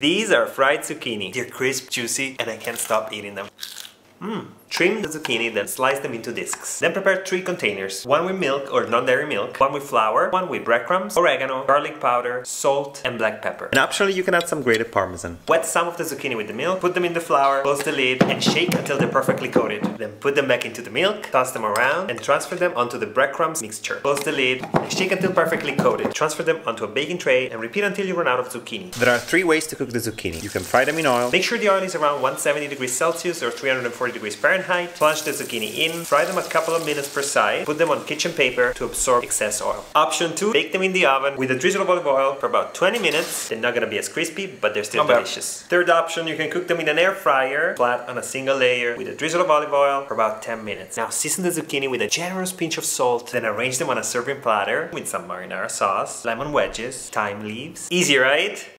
These are fried zucchini. They're crisp, juicy, and I can't stop eating them. Mmm. Trim the zucchini, then slice them into discs. Then prepare three containers. One with milk or non-dairy milk, one with flour, one with breadcrumbs, oregano, garlic powder, salt, and black pepper. And optionally you can add some grated parmesan. Wet some of the zucchini with the milk, put them in the flour, close the lid, and shake until they're perfectly coated. Then put them back into the milk, toss them around, and transfer them onto the breadcrumbs mixture. Close the lid, and shake until perfectly coated. Transfer them onto a baking tray, and repeat until you run out of zucchini. There are three ways to cook the zucchini. You can fry them in oil. Make sure the oil is around 170 degrees Celsius or 340 degrees Fahrenheit. Plunge the zucchini in, fry them a couple of minutes per side, put them on kitchen paper to absorb excess oil. Option 2, bake them in the oven with a drizzle of olive oil for about 20 minutes. They're not gonna be as crispy, but they're still bad. delicious. Third option, you can cook them in an air fryer, flat on a single layer with a drizzle of olive oil for about 10 minutes. Now season the zucchini with a generous pinch of salt, then arrange them on a serving platter with some marinara sauce, lemon wedges, thyme leaves. Easy, right?